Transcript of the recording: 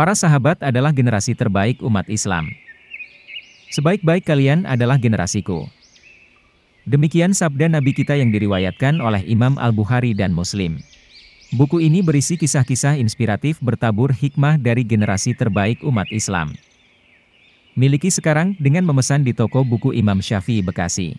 Para sahabat adalah generasi terbaik umat Islam. Sebaik-baik kalian adalah generasiku. Demikian sabda Nabi kita yang diriwayatkan oleh Imam Al-Bukhari dan Muslim. Buku ini berisi kisah-kisah inspiratif bertabur hikmah dari generasi terbaik umat Islam. Miliki sekarang dengan memesan di toko buku Imam Syafi'i Bekasi.